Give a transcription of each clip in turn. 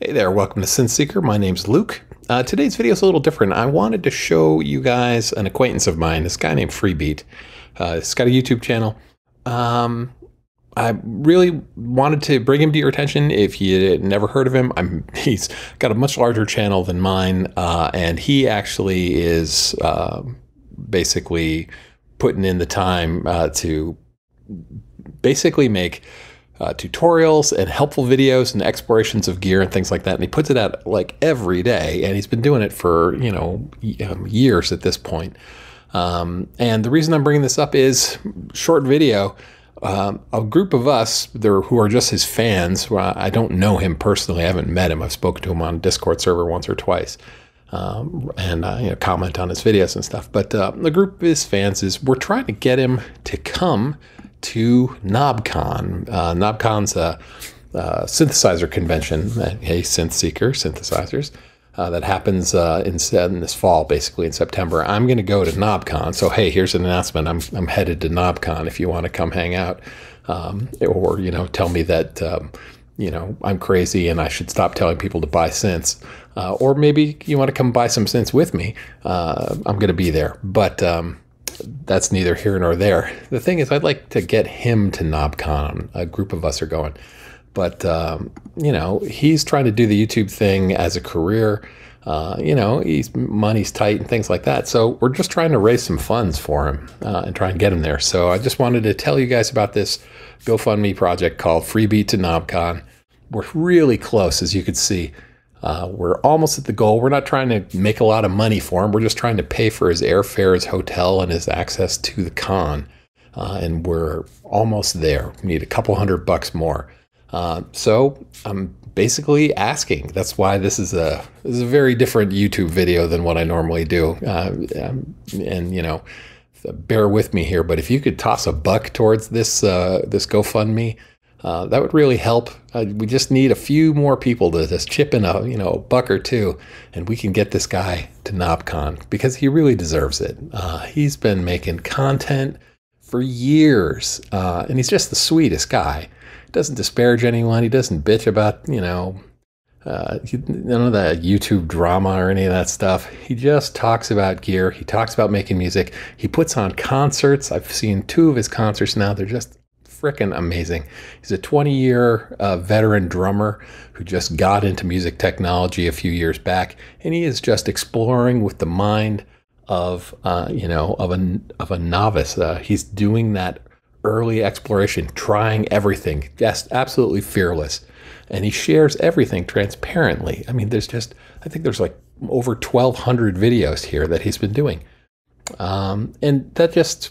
Hey there, welcome to SynthSeeker. My name's Luke. Uh, today's video is a little different. I wanted to show you guys an acquaintance of mine, this guy named Freebeat. Uh, he's got a YouTube channel. Um, I really wanted to bring him to your attention if you never heard of him. I'm, he's got a much larger channel than mine, uh, and he actually is uh, basically putting in the time uh, to basically make uh, tutorials and helpful videos and explorations of gear and things like that. And he puts it out like every day, and he's been doing it for you know um, years at this point. Um, and the reason I'm bringing this up is short video. Um, a group of us there who are just his fans. I don't know him personally. I haven't met him. I've spoken to him on Discord server once or twice. Um, and uh, you know, comment on his videos and stuff. But uh, the group of his fans is we're trying to get him to come to KnobCon. Uh, KnobCon's a, a, synthesizer convention, hey, synth seeker synthesizers. Uh, that happens uh, in, in, this fall, basically in September. I'm going to go to KnobCon. So hey, here's an announcement. I'm I'm headed to KnobCon if you want to come hang out, um, or you know, tell me that um, you know I'm crazy and I should stop telling people to buy synths, uh, or maybe you want to come buy some synths with me. Uh, I'm going to be there, but um, that's neither here nor there. The thing is, I'd like to get him to KnobCon. A group of us are going. But, um, you know, he's trying to do the YouTube thing as a career. Uh, you know, he's money's tight and things like that. So we're just trying to raise some funds for him uh, and try and get him there. So I just wanted to tell you guys about this GoFundMe project called Freebeat to KnobCon. We're really close, as you can see. Uh, we're almost at the goal. We're not trying to make a lot of money for him. We're just trying to pay for his airfare, his hotel, and his access to the con. Uh, and we're almost there. We need a couple hundred bucks more. Uh, so I'm basically asking. That's why this is a this is a very different YouTube video than what I normally do. Uh, um, and you know, bear with me here. But if you could toss a buck towards this uh, this GoFundMe. Uh, that would really help. Uh, we just need a few more people to just chip in a you know a buck or two, and we can get this guy to KnobCon because he really deserves it. Uh, he's been making content for years, uh, and he's just the sweetest guy. He doesn't disparage anyone. He doesn't bitch about you know uh, none of that YouTube drama or any of that stuff. He just talks about gear. He talks about making music. He puts on concerts. I've seen two of his concerts now. They're just freaking amazing. He's a 20 year uh, veteran drummer who just got into music technology a few years back, and he is just exploring with the mind of uh, you know of a of a novice. Uh, he's doing that early exploration, trying everything, just absolutely fearless, and he shares everything transparently. I mean, there's just I think there's like over 1,200 videos here that he's been doing, um, and that just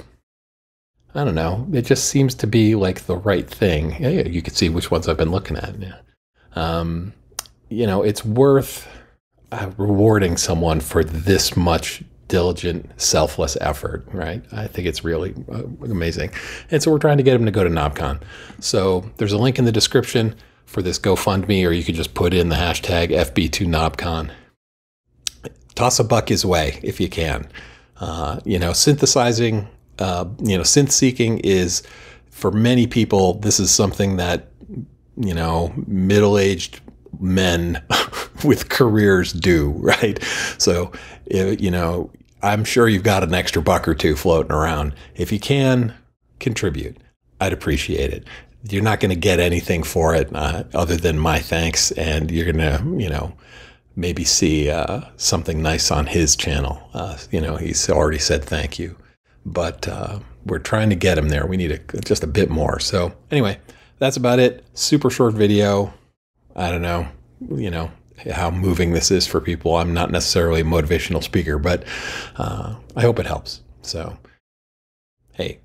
I don't know. It just seems to be like the right thing. Yeah, you can see which ones I've been looking at. Yeah. Um, you know, it's worth uh, rewarding someone for this much diligent, selfless effort, right? I think it's really uh, amazing. And so we're trying to get him to go to KnobCon. So there's a link in the description for this GoFundMe, or you could just put in the hashtag FB2KnobCon. Toss a buck his way if you can. Uh, you know, synthesizing uh, you know, synth seeking is for many people, this is something that, you know, middle aged men with careers do, right? So, you know, I'm sure you've got an extra buck or two floating around. If you can contribute, I'd appreciate it. You're not going to get anything for it uh, other than my thanks, and you're going to, you know, maybe see uh, something nice on his channel. Uh, you know, he's already said thank you but uh, we're trying to get him there. We need a, just a bit more. So anyway, that's about it. Super short video. I don't know, you know, how moving this is for people. I'm not necessarily a motivational speaker, but uh, I hope it helps. So, hey,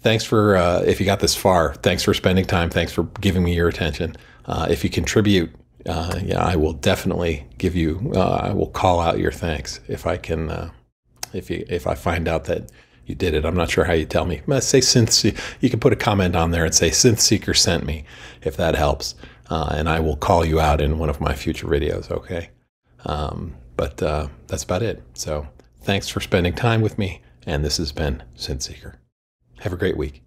thanks for, uh, if you got this far, thanks for spending time. Thanks for giving me your attention. Uh, if you contribute, uh, yeah, I will definitely give you, uh, I will call out your thanks if I can, uh, if you, if I find out that you did it. I'm not sure how you tell me. Say synth. You can put a comment on there and say synth seeker sent me, if that helps, uh, and I will call you out in one of my future videos. Okay, um, but uh, that's about it. So thanks for spending time with me, and this has been Synth Seeker. Have a great week.